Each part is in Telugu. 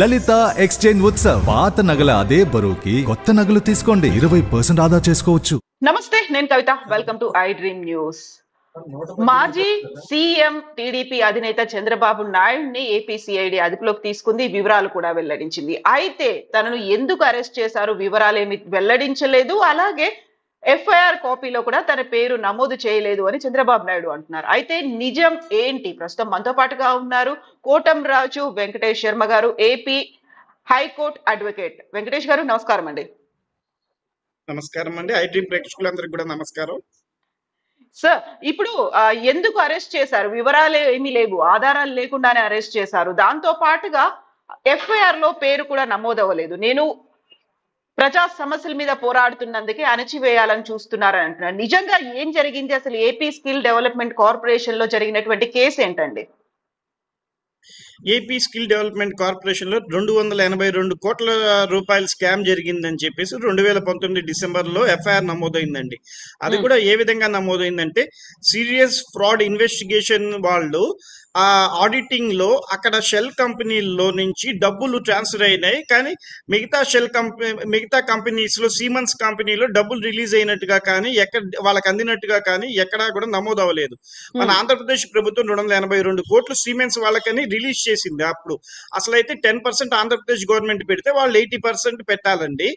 లలిత ఎక్స్చేంజ్ ఉత్సవ్. పాత నగల అదే బరువుకి కొత్త నగలు తీసుకోండి. ఇరవై పర్సెంట్ ఆదా చేసుకోవచ్చు. నమస్తే నేను Kavitha. Welcome to iDream news మాజీ సీఎం టీడీపీ అధినేత చంద్రబాబు నాయుడిని ఏపీసీఐడి అదుపులోకి తీసుకుంది. వివరాలు కూడా వెల్లడించింది. అయితే తనను ఎందుకు అరెస్ట్ చేశారు? వివరాలు ఏమి వెల్లడించలేదు. అలాగే ఎఫ్ఐఆర్ కాపీలో కూడా తన పేరు నమోదు చేయలేదు అని చంద్రబాబు నాయుడు అంటున్నారు. అయితే నిజం ఏంటి? ప్రస్తుతం మనతో పాటుగా ఉన్నారు కోటం రాజు వెంకటేష్ శర్మ గారు ఏపీ హైకోర్టు అడ్వకేట్. వెంకటేష్ గారు నమస్కారం అండి. నమస్కారం అండి. ఐ డ్రీమ్ ప్రేక్షకులందరికీ కూడా నమస్కారం. సార్ ఇప్పుడు ఎందుకు అరెస్ట్ చేశారు? వివరాలు ఏమీ లేవు. ఆధారాలు లేకుండానే అరెస్ట్ చేశారు. దాంతో పాటుగా ఎఫ్ఐఆర్లో పేరు కూడా నమోదవ్వలేదు నేను ప్రజా సమస్యల మీద పోరాడుతున్నందుకే అణచివేయాలని చూస్తున్నారని అంటున్నారు. నిజంగా ఏం జరిగింది? అసలు ఏపీ స్కిల్ డెవలప్మెంట్ కార్పొరేషన్లో జరిగినటువంటి కేసు ఏంటండి? ఏపీ స్కిల్ డెవలప్మెంట్ కార్పొరేషన్లో రెండు వందల ఎనభై రెండు కోట్ల రూపాయల స్కామ్ జరిగిందని చెప్పేసి రెండు వేల పంతొమ్మిది డిసెంబర్లో ఎఫ్ఐఆర్ నమోదైందండి అది. కూడా ఏ విధంగా నమోదైందంటే సీరియస్ ఫ్రాడ్ ఇన్వెస్టిగేషన్ వాళ్ళు ఆ ఆడిటింగ్లో అక్కడ షెల్ కంపెనీల్లో నుంచి డబ్బులు ట్రాన్స్ఫర్ అయినాయి కానీ మిగతా షెల్ కంపెనీ మిగతా కంపెనీస్లో సీమన్స్ కంపెనీలో డబ్బులు రిలీజ్ అయినట్టుగా కానీ ఎక్కడ వాళ్ళకి అందినట్టుగా కానీ ఎక్కడా కూడా నమోదు అవ్వలేదు మన. ఆంధ్రప్రదేశ్ ప్రభుత్వం రెండు వందల ఎనభై రెండు కోట్లు సిమెంట్స్ వాళ్ళకని రిలీజ్ చేసింది అప్పుడు. అసలు అయితే టెన్ పర్సెంట్ ఆంధ్రప్రదేశ్ గవర్నమెంట్ పెడితే వాళ్ళు ఎయిటీ పర్సెంట్ పెట్టాలండి.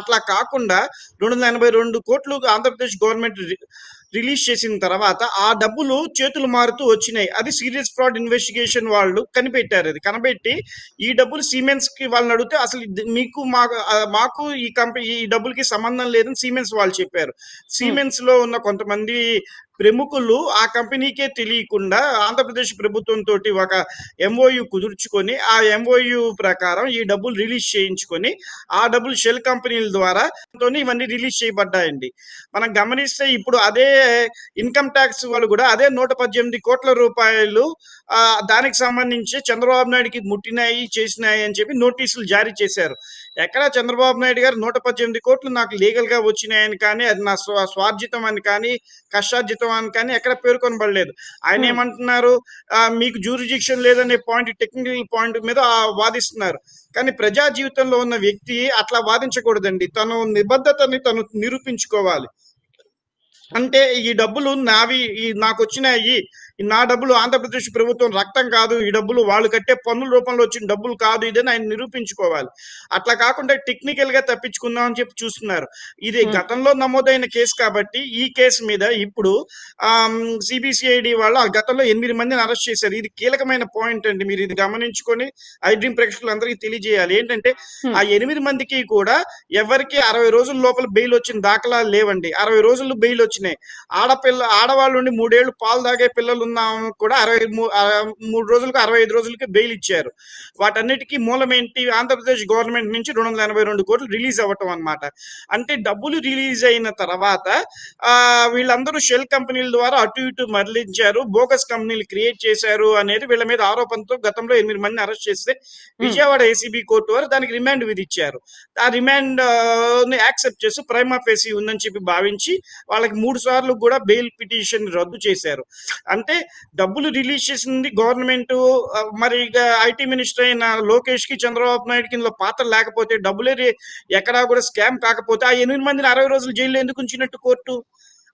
అట్లా కాకుండా రెండు వందల ఎనభై రెండు కోట్లు ఆంధ్రప్రదేశ్ గవర్నమెంట్ రిలీజ్ చేసిన తర్వాత ఆ డబ్బులు చేతులు మారుతూ వచ్చినాయి. అది సీరియస్ ఫ్రాడ్ ఇన్వెస్టిగేషన్ వాళ్ళు కనిపెట్టారు అది. కనిపెట్టి ఈ డబ్బులు సిమెంట్స్కి వాళ్ళని అడిగితే అసలు మీకు మాకు మాకు ఈ కంపెనీ ఈ డబ్బులకి సంబంధం లేదని సిమెంట్స్ వాళ్ళు చెప్పారు. సిమెంట్స్లో ఉన్న కొంతమంది ప్రముఖులు ఆ కంపెనీకే తెలియకుండా ఆంధ్రప్రదేశ్ ప్రభుత్వం తోటి ఒక ఎంఓయు కుదుర్చుకొని ఆ ఎంఓయు ప్రకారం ఈ డబ్బులు రిలీజ్ చేయించుకొని ఆ డబ్బులు షెల్ కంపెనీల ద్వారా ఇవన్నీ రిలీజ్ చేయబడ్డాయండి. మనం గమనిస్తే ఇప్పుడు అదే ఇన్కమ్ ట్యాక్స్ వాళ్ళు కూడా అదే నూట పద్దెనిమిది కోట్ల రూపాయలు ఆ, దానికి సంబంధించి చంద్రబాబు నాయుడుకి ముట్టినాయి చేసినాయి అని చెప్పి నోటీసులు జారీ చేశారు. ఎక్కడ చంద్రబాబు నాయుడు గారు నూట పద్దెనిమిది కోట్లు నాకు లీగల్గా వచ్చినాయని కానీ అది నా స్వ- స్వార్జితం అని కానీ కష్టార్జితం అని కానీ ఎక్కడ పేర్కొనబడలేదు. ఆయన Hmm. ఏమంటున్నారు? మీకు జూరిజిక్షన్ లేదనే పాయింట్ టెక్నికల్ పాయింట్ మీద వాదిస్తున్నారు. కానీ ప్రజా జీవితంలో ఉన్న వ్యక్తి అట్లా వాదించకూడదండి. తను నిబద్ధతని తను నిరూపించుకోవాలి. అంటే ఈ డబ్బులు నావి ఈ నాకు వచ్చినాయి ఈ నా డబ్బులు ఆంధ్రప్రదేశ్ ప్రభుత్వం రక్తం కాదు ఈ డబ్బులు వాళ్ళు కట్టే పన్నుల రూపంలో వచ్చిన డబ్బులు కాదు ఇదని ఆయన నిరూపించుకోవాలి. అట్లా కాకుండా టెక్నికల్గా తప్పించుకుందాం అని చెప్పి చూస్తున్నారు. ఇది Hmm. గతంలో నమోదైన కేసు కాబట్టి ఈ కేసు మీద ఇప్పుడు సిబిసిఐడి వాళ్ళు ఆ గతంలో ఎనిమిది మందిని అరెస్ట్ చేశారు. ఇది కీలకమైన పాయింట్ అండి. మీరు ఇది గమనించుకొని ఐ డ్రీమ్ ప్రేక్షకులందరికీ తెలియజేయాలి. ఏంటంటే Hmm. ఆ ఎనిమిది మందికి కూడా ఎవరికి అరవై రోజుల లోపల బెయిల్ వచ్చిన దాఖలాలు లేవండి. అరవై రోజులు బెయిల్ వచ్చినాయి. ఆడపిల్ల ఆడవాళ్ళు మూడేళ్ళు పాలు తాగే పిల్లలు ఉన్న కూడా అరవై మూడు రోజులకు అరవై ఐదు రోజులకి బెయిల్ ఇచ్చారు. వాటన్నిటికీ మూలం ఏంటి ఆంధ్రప్రదేశ్ గవర్నమెంట్ నుంచి రెండు వందల ఎనభై రెండు కోట్లు రిలీజ్ అవ్వటం అన్నమాట. అంటే డబ్బులు రిలీజ్ అయిన తర్వాత ఆ వీళ్ళందరూ షెల్ కంపెనీల ద్వారా అటు ఇటు మరలించారు. బోగస్ కంపెనీలు క్రియేట్ చేశారు అనేది వీళ్ళ మీద ఆరోపణతో గతంలో ఎనిమిది మందిని అరెస్ట్ చేస్తే విజయవాడ ఏసీబీ కోర్టు వారు దానికి రిమాండ్ విధించారు. ఆ రిమాండ్ని యాక్సెప్ట్ చేసి ప్రైమా ఫేసీ ఉందని చెప్పి భావించి వాళ్ళకి మూడు సార్లు కూడా బెయిల్ పిటిషన్ రద్దు చేశారు. అంటే డబ్బులు రిలీజ్ చేసింది గవర్నమెంట్ మరి ఐటీ మినిస్టర్ అయిన లోకేష్కి చంద్రబాబు నాయుడు కింద పాత్ర లేకపోతే డబ్బులే ఎక్కడా కూడా స్కామ్ కాకపోతే ఆ ఎనిమిది మందిని అరవై రోజులు జైల్లో ఎందుకు ఉంచినట్టు కోర్టు?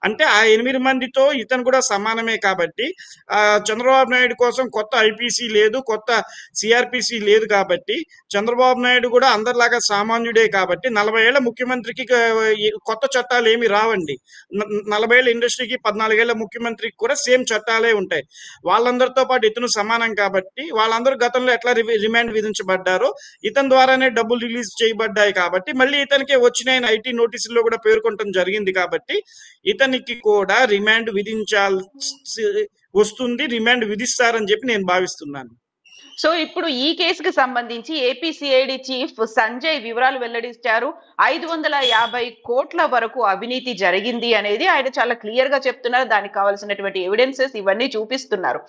అంటే ఆ ఎనిమిది మందితో ఇతను కూడా సమానమే కాబట్టి ఆ చంద్రబాబు నాయుడు కోసం కొత్త ఐపీసీ లేదు కొత్త సిఆర్పిసి లేదు కాబట్టి చంద్రబాబు నాయుడు కూడా అందరిలాగా సామాన్యుడే కాబట్టి నలభై ఏళ్ళ ముఖ్యమంత్రికి కొత్త చట్టాలు ఏమి రావండి. నలభై ఏళ్ళ ఇండస్ట్రీకి పద్నాలుగేళ్ళ ముఖ్యమంత్రికి కూడా సేమ్ చట్టాలే ఉంటాయి. వాళ్ళందరితో పాటు ఇతను సమానం కాబట్టి వాళ్ళందరూ గతంలో ఎట్లా రిమాండ్ విధించబడ్డారో ఇతని ద్వారానే డబ్బులు రిలీజ్ చేయబడ్డాయి కాబట్టి మళ్ళీ ఇతనికే వచ్చిన ఐటీ నోటీసుల్లో కూడా పేర్కొనడం జరిగింది కాబట్టి అతనికి కూడా రిమాండ్ విధించాల్సి వస్తుంది రిమాండ్ విధిస్తారని చెప్పి నేను భావిస్తున్నాను. సో ఇప్పుడు ఈ కేసుకు సంబంధించి ఏపీసీఐడి చీఫ్ సంజయ్ వివరాలు వెల్లడించారు ఐదు వందల యాభై కోట్ల వరకు అవినీతి జరిగింది అనేది ఆయన చాలా క్లియర్గా చెప్తున్నారు. దానికి కావాల్సినటువంటి ఎవిడెన్సెస్ ఇవన్నీ చూపిస్తున్నారు.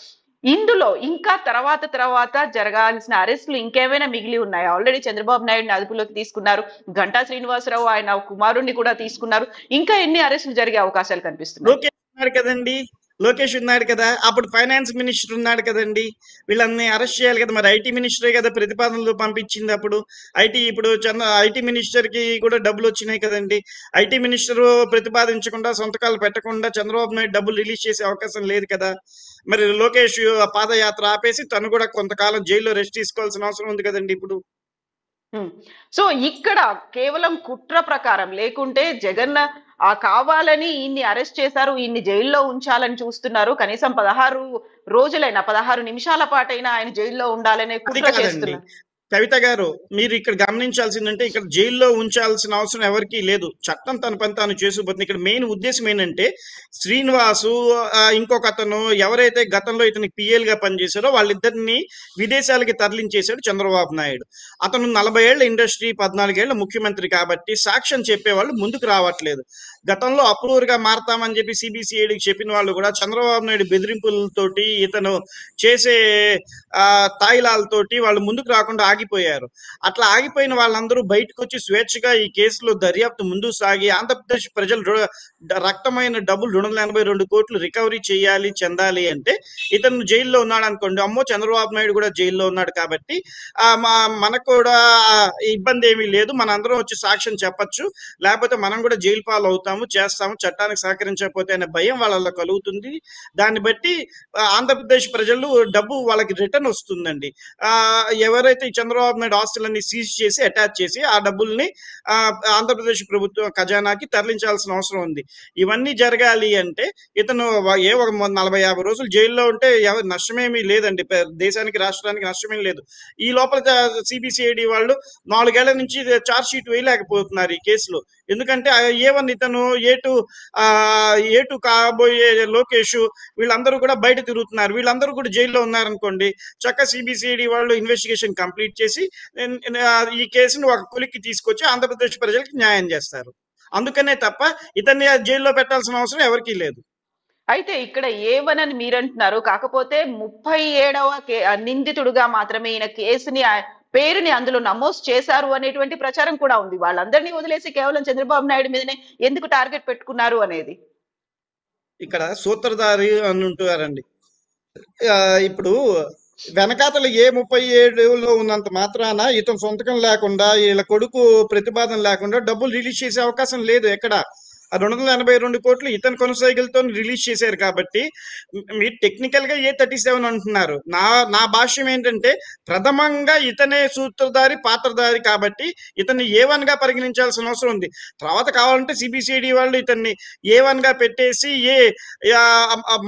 ఇందులో ఇంకా తర్వాత తర్వాత జరగాల్సిన అరెస్టులు ఇంకేమైనా మిగిలి ఉన్నాయి? ఆల్రెడీ చంద్రబాబు నాయుడుని అదుపులోకి తీసుకున్నారు. గంటా శ్రీనివాసరావు ఆయన కుమారుణ్ణి కూడా తీసుకున్నారు. ఇంకా ఎన్ని అరెస్టులు జరిగే అవకాశాలు కనిపిస్తున్నాయి? కదండి. లోకేష్ ఉన్నాడు కదా అప్పుడు ఫైనాన్స్ మినిస్టర్ ఉన్నాడు కదండి. వీళ్ళని అరెస్ట్ చేయాలి కదా మరి ఐటీ మినిస్టరే కదా ప్రతిపాదనలు పంపించింది అప్పుడు. ఐటీ ఇప్పుడు చంద్ర ఐటీ మినిస్టర్కి కూడా డబ్బులు వచ్చినాయి కదండి. ఐటీ మినిస్టర్ ప్రతిపాదించకుండా సొంతకాలు పెట్టకుండా చంద్రబాబు నాయుడు డబ్బులు రిలీజ్ చేసే అవకాశం లేదు కదా. మరి లోకేష్ పాదయాత్ర ఆపేసి తను కూడా కొంతకాలం జైల్లో రెస్ట్ తీసుకోవాల్సిన అవసరం ఉంది కదండి ఇప్పుడు. సో ఇక్కడ కేవలం కుట్ర ప్రకారం లేకుంటే జగన్ ఆ కావాలని ఈయన్ని అరెస్ట్ చేశారు ఈయన్ని జైల్లో ఉంచాలని చూస్తున్నారు. కనీసం పదహారు రోజులైనా పదహారు నిమిషాల పాటైనా ఆయన జైల్లో ఉండాలనే కుట్ర చేస్తున్నారు. కవిత గారు మీరు ఇక్కడ గమనించాల్సిందంటే ఇక్కడ జైల్లో ఉంచాల్సిన అవసరం ఎవరికీ లేదు. చట్టం తన పని తాను చేసుకుపోతుంది. ఇక్కడ మెయిన్ ఉద్దేశం ఏంటంటే శ్రీనివాసు ఇంకొక అతను ఎవరైతే గతంలో ఇతనికి పిఎల్గా పనిచేశారో వాళ్ళిద్దరిని విదేశాలకి తరలించేశాడు చంద్రబాబు నాయుడు. అతను నలభై ఏళ్ళ ఇండస్ట్రీ పద్నాలుగేళ్ళ ముఖ్యమంత్రి కాబట్టి సాక్ష్యం చెప్పేవాళ్ళు ముందుకు రావట్లేదు. గతంలో అప్రూవర్గా మారతామని చెప్పి సిబిసిఐడికి చెప్పిన వాళ్ళు కూడా చంద్రబాబు నాయుడు బెదిరింపులతోటి ఇతను చేసే తాయిలాలతోటి వాళ్ళు ముందుకు రాకుండా ఆగిపోయారు. అట్లా ఆగిపోయిన వాళ్ళందరూ బయటకు వచ్చి స్వేచ్ఛగా ఈ కేసులో దర్యాప్తు ముందు సాగి ఆంధ్రప్రదేశ్ ప్రజలు రక్తమైన డబ్బులు రెండు వందల ఎనభై రెండు కోట్లు రికవరీ చేయాలి చెందాలి అంటే ఇతను జైల్లో ఉన్నాడు అనుకోండి. అమ్మో చంద్రబాబు నాయుడు కూడా జైల్లో ఉన్నాడు కాబట్టి మనకు కూడా ఇబ్బంది ఏమీ లేదు. మనందరం వచ్చి సాక్ష్యం చెప్పొచ్చు. లేకపోతే మనం కూడా జైలు పాలు అవుతాము చేస్తాము. చట్టానికి సహకరించకపోతే అనే భయం వాళ్ళలో కలుగుతుంది. దాన్ని బట్టి ఆంధ్రప్రదేశ్ ప్రజలు డబ్బు వాళ్ళకి రిటర్న్ వస్తుందండి. ఎవరైతే ఈ చంద్రబాబు నాయుడు ఆస్తులన్నీ సీజ్ చేసి అటాచ్ చేసి ఆ డబ్బుల్ని ఆంధ్రప్రదేశ్ ప్రభుత్వం ఖజానాకి తరలించాల్సిన అవసరం ఉంది. ఇవన్నీ జరగాలి అంటే ఇతను ఏ ఒక నలభై యాభై రోజులు జైల్లో ఉంటే ఎవరి నష్టమేమీ లేదండి. దేశానికి రాష్ట్రానికి నష్టమేం లేదు. ఈ లోపల సిబిసిఐడి వాళ్ళు నాలుగేళ్ళ నుంచి చార్జ్ షీట్ వేయలేకపోతున్నారు ఈ కేసులో. ఎందుకంటే ఏ వన్ ఇతను ఏ టూ ఏ టూ కాబోయే లోకేష్ వీళ్ళందరూ కూడా బయట తిరుగుతున్నారు. వీళ్ళందరూ కూడా జైల్లో ఉన్నారనుకోండి చక్క సిబిసిఐడి వాళ్ళు ఇన్వెస్టిగేషన్ కంప్లీట్ చేసి ఈ కేసును ఒక కొలిక్కి తీసుకొచ్చి ఆంధ్రప్రదేశ్ ప్రజలకు న్యాయం చేస్తారు. అందుకనే తప్ప ఇతన్ని జైల్లో పెట్టాల్సిన అవసరం ఎవరికీ లేదు. అయితే ఇక్కడ ఏవన్ అని మీరంటున్నారు. కాకపోతే ముప్పై ఏడవ కే- నిందితుడుగా మాత్రమే ఈయన కేసుని పేరుని అందులో నమోదు చేశారు అనేటువంటి ప్రచారం కూడా ఉంది. వాళ్ళందరినీ వదిలేసి కేవలం చంద్రబాబు నాయుడు మీదనే ఎందుకు టార్గెట్ పెట్టుకున్నారు అనేది? ఇక్కడ సూత్రధారి అని ఉంటారండి ఇప్పుడు వెనకాతల ఏ ముప్పై ఏడులో ఉన్నంత మాత్రాన ఇతను సొంతకం లేకుండా వీళ్ళ కొడుకు ప్రతిపాదన లేకుండా డబ్బులు రిలీజ్ చేసే అవకాశం లేదు ఎక్కడ. రెండు వందల ఎనభై రెండు కోట్లు ఇతను కొనసాగిలతో రిలీజ్ చేశారు కాబట్టి మీరు టెక్నికల్గా ఏ థర్టీ సెవెన్ అంటున్నారు? నా నా భాష్యం ఏంటంటే ప్రథమంగా ఇతనే సూత్రధారి పాత్రధారి కాబట్టి ఇతన్ని ఏ వన్గా పరిగణించాల్సిన అవసరం ఉంది. తర్వాత కావాలంటే సిబిసిఐడి వాళ్ళు ఇతన్ని ఏ వన్గా పెట్టేసి ఏ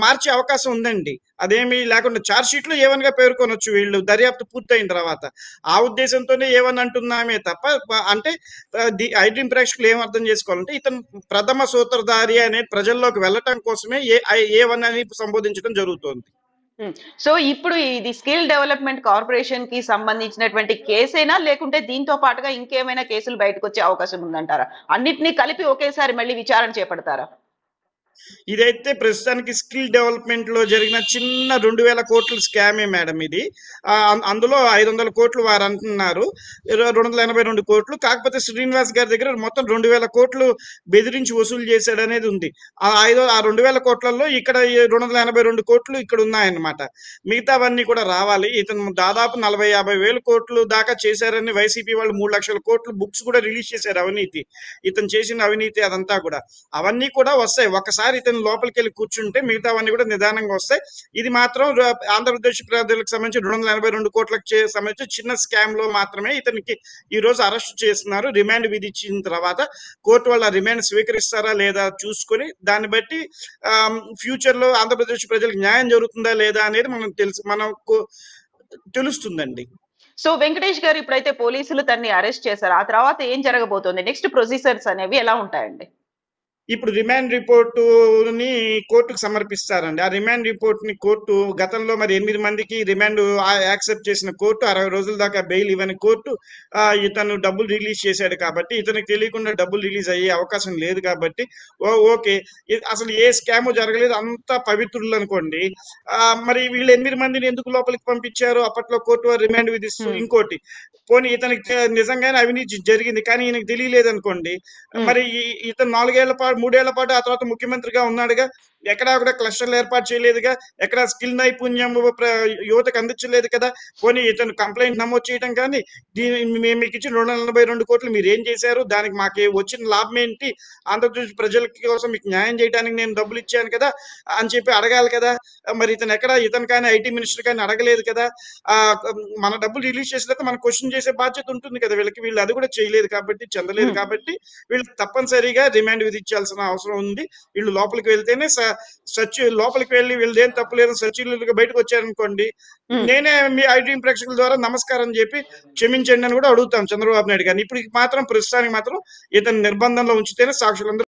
మార్చే అవకాశం ఉందండి. అదేమి లేకుండా చార్జ్ షీట్ ఏవన్గా పేర్కొనొచ్చు వీళ్ళు. దర్యాప్తు పూర్తయిన తర్వాత. ఆ ఉద్దేశంతోనే ఏవన్ అంటున్నామే తప్ప అంటే ఐడ్రీమ్ ప్రేక్షకులు ఏం అర్థం చేసుకోవాలంటే ఇతను ప్రథమ సూత్రధారి అనే ప్రజల్లోకి వెళ్ళటం కోసమే ఏ ఏవన్ అని సంబోధించడం జరుగుతోంది. సో ఇప్పుడు ఇది స్కిల్ డెవలప్మెంట్ కార్పొరేషన్కి సంబంధించినటువంటి కేసేనా? లేకుంటే దీంతో పాటుగా ఇంకేమైనా కేసులు బయటకు వచ్చే అవకాశం ఉందంటారా? అన్నిటినీ కలిపి ఒకేసారి మళ్ళీ విచారణ చేపడతారా? ఇదైతే ప్రస్తుతానికి స్కిల్ డెవలప్మెంట్లో జరిగిన చిన్న రెండు వేల కోట్ల స్కామే మేడం ఇది. అందులో ఐదు వందల కోట్లు వారు అంటున్నారు. ఇరవై- రెండు వందల ఎనభై రెండు కోట్లు. కాకపోతే శ్రీనివాస్ గారి దగ్గర మొత్తం రెండు వేల కోట్లు బెదిరించి వసూలు చేశాడు అనేది ఉంది. ఆ ఐదు ఆ రెండు వేల కోట్లలో ఇక్కడ రెండు వందల ఎనభై రెండు కోట్లు ఇక్కడ ఉన్నాయన్నమాట. మిగతావన్నీ కూడా రావాలి. ఇతను దాదాపు నలభై యాభై వేల కోట్లు దాకా చేశారని వైసీపీ వాళ్ళు మూడు లక్షల కోట్లు బుక్స్ కూడా రిలీజ్ చేశారు అవినీతి. ఇతను చేసిన అవినీతి అదంతా కూడా. అవన్నీ కూడా వస్తాయి. ఒకసారి ఇతను లోపలికి వెళ్ళి కూర్చుంటే మిగతావన్నీ కూడా నిదానంగా వస్తాయి. ఇది మాత్రం ఆంధ్రప్రదేశ్ ప్రజలకు సంబంధించి రెండు వందల ఎనభై రెండు కోట్లకు సంబంధించి చిన్న స్కామ్లో మాత్రమే ఇతనికి ఈ రోజు అరెస్ట్ చేస్తున్నారు. రిమాండ్ విధించిన తర్వాత కోర్టు వాళ్ళ రిమాండ్ స్వీకరిస్తారా లేదా చూసుకొని దాన్ని బట్టి ఫ్యూచర్లో ఆంధ్రప్రదేశ్ ప్రజలకు న్యాయం జరుగుతుందా లేదా అనేది మనం తెలుసు మనకు తెలుస్తుందండి. సో వెంకటేష్ గారు ఇప్పుడైతే పోలీసులు తన్ని అరెస్ట్ చేశారు. ఆ తర్వాత ఏం జరగబోతోంది? నెక్స్ట్ ప్రొసీజర్స్ అనేవి ఎలా ఉంటాయండి? ఇప్పుడు రిమాండ్ రిపోర్టుని కోర్టుకు సమర్పిస్తారండి. ఆ రిమాండ్ రిపోర్ట్ని కోర్టు గతంలో మరి ఎనిమిది మందికి రిమాండ్ యాక్సెప్ట్ చేసిన కోర్టు అరవై రోజుల దాకా బెయిల్ ఇవ్వని కోర్టు ఇతను డబ్బులు రిలీజ్ చేశాడు కాబట్టి ఇతనికి తెలియకుండా డబ్బులు రిలీజ్ అయ్యే అవకాశం లేదు కాబట్టి ఓ ఓకే. అసలు ఏ స్కామ్ జరగలేదు. అంతా పవిత్రులు అనుకోండి. మరి వీళ్ళు ఎనిమిది మందిని ఎందుకు లోపలికి పంపించారు? అప్పట్లో కోర్టు వారు రిమాండ్ విధిస్తూ. ఇంకోటి. పోనీ ఇతనికి నిజంగానే అవినీతి జరిగింది కానీ ఈయనకి తెలియలేదు అనుకోండి. మరి ఇతను నాలుగేళ్ళ పాటు మూడేళ్ళ పాటు ఆ తర్వాత ముఖ్యమంత్రిగా ఉన్నాడుగా. ఎక్కడా కూడా క్లస్టర్లు ఏర్పాటు చేయలేదుగా ఎక్కడ స్కిల్ నైపుణ్యం యువతకు అందించలేదు కదా. పోనీ ఇతను కంప్లైంట్ నమోదు చేయడం కానీ దీని మేము మీకు ఇచ్చిన రెండు వందల నలభై రెండు కోట్లు మీరు ఏం చేశారు? దానికి మాకు వచ్చిన లాభం ఏంటి? ఆంధ్రప్రదేశ్ ప్రజల కోసం మీకు న్యాయం చేయడానికి నేను డబ్బులు ఇచ్చాను కదా అని చెప్పి అడగాలి కదా. మరి ఇతను ఎక్కడ ఇతను కానీ ఐటీ మినిస్టర్ కానీ అడగలేదు కదా. మన డబ్బులు రిలీజ్ చేసిన తర్వాత మనం క్వశ్చన్ చేసే బాధ్యత ఉంటుంది కదా వీళ్ళకి. వీళ్ళు అది కూడా చేయలేదు కాబట్టి చెందలేదు. కాబట్టి వీళ్ళు తప్పనిసరిగా రిమాండ్ విధించాల్సిన అవసరం ఉంది. వీళ్ళు లోపలికి వెళ్తేనే సచి లోపలికి వెళ్ళి వీళ్ళు ఏం తప్పు లేదు సచివులుగా బయటకు వచ్చారనుకోండి. నేనే మీ ఐటీ ప్రేక్షకుల ద్వారా నమస్కారం చెప్పి క్షమించండి అని కూడా అడుగుతాం చంద్రబాబు నాయుడు గారిని ఇప్పుడు మాత్రం ప్రస్తుతానికి మాత్రం ఇతను నిర్బంధంలో ఉంచితేనే సాక్షులందరూ